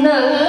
No.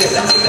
Gracias.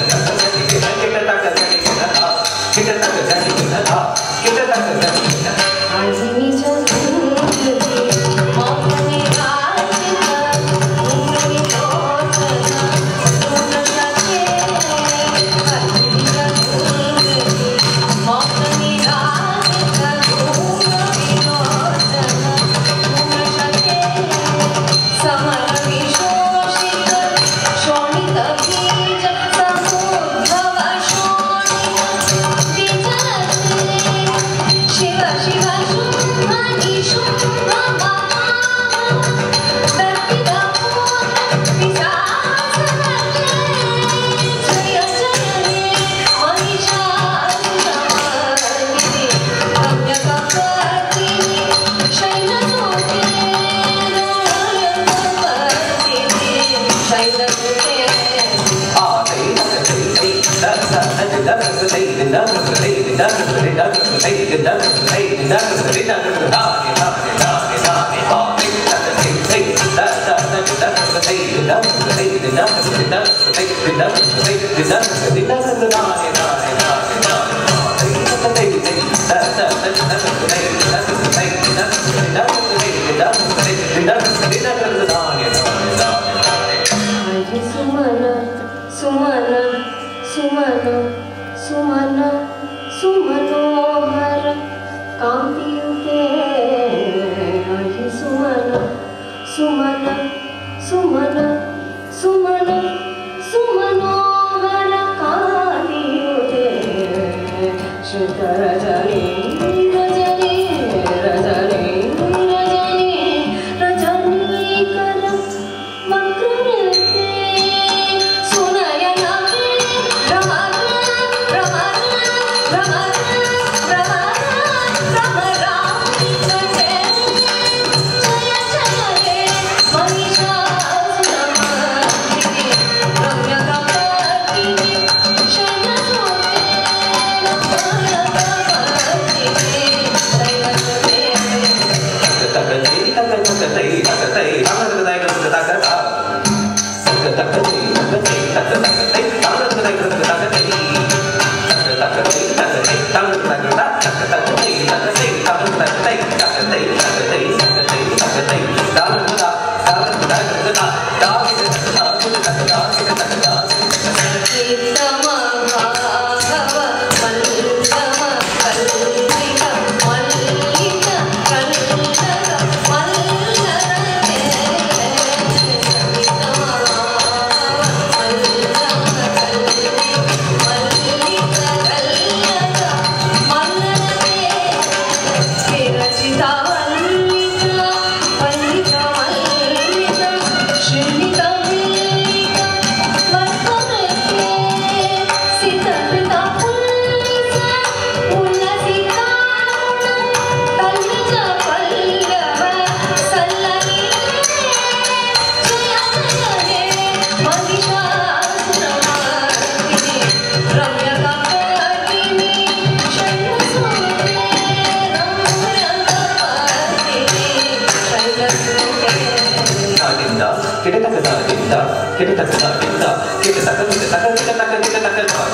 kita tak kita kita tak kita tak kita tak kita tak kita tak kita tak kita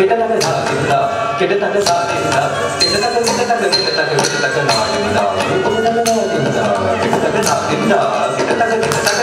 kita tak kita tak kita tak kita tak kita tak kita tak kita tak kita tak kita tak kita tak kita tak kita tak kita tak kita tak kita tak kita tak kita tak kita tak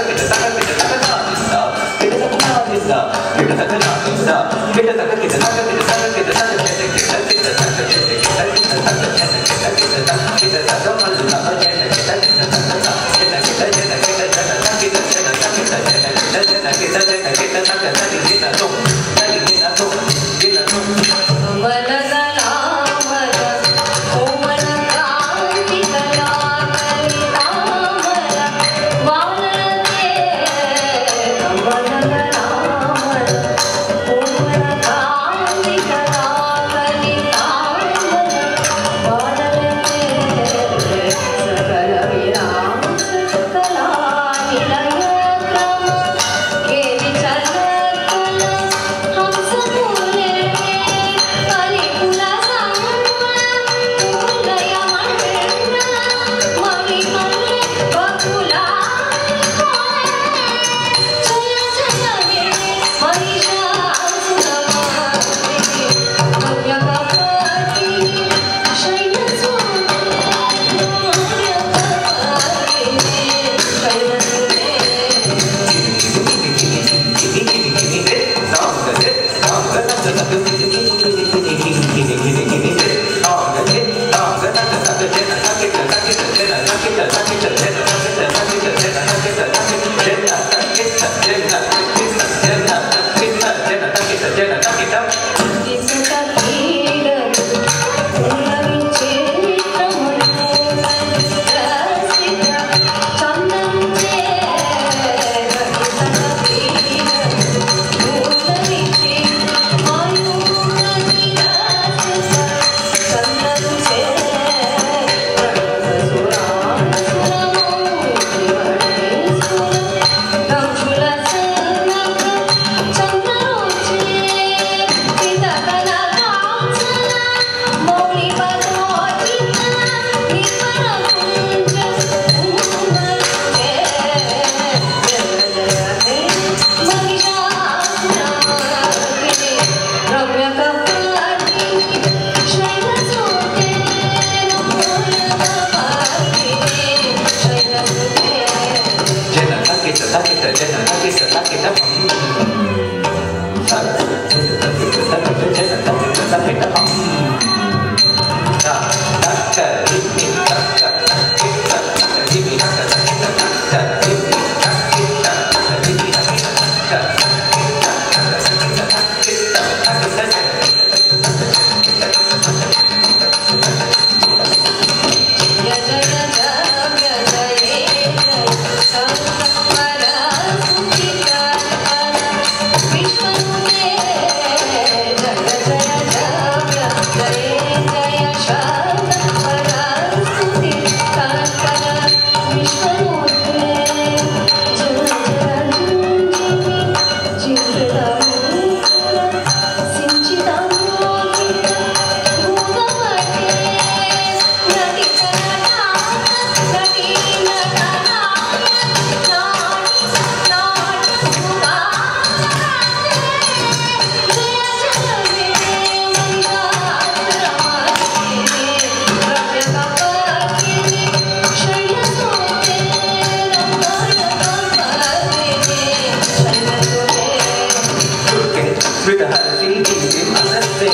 Kita.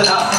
まし。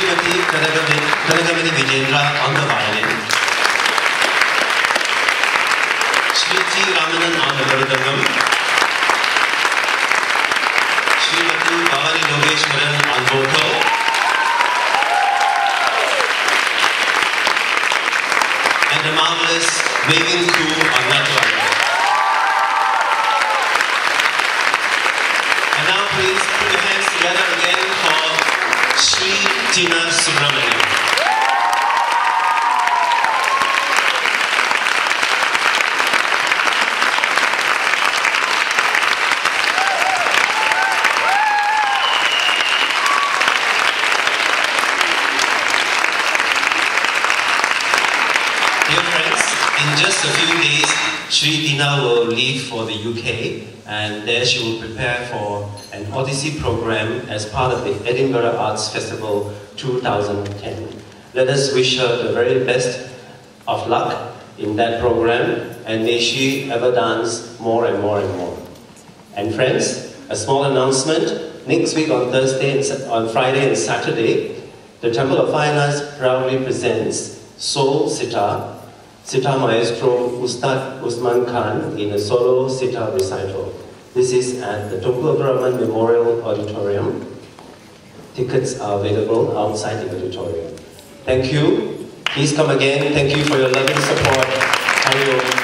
Srimati Kanagamani Vijendra on the violin, Ramanan on the on and marvelous waving crew on Natwala. Leave for the UK and there she will prepare for an Odissi program as part of the Edinburgh Arts Festival 2010. Let us wish her the very best of luck in that program and may she ever dance more and more and more. And friends, a small announcement. Next week on Thursday and on Friday and Saturday, the Temple of Fine Arts proudly presents Soul Sitar, Sitar Maestro Ustad Usman Khan in a solo sitar recital. This is at the Tunku Abdul Rahman Memorial Auditorium. Tickets are available outside the auditorium. Thank you. Please come again. Thank you for your loving support.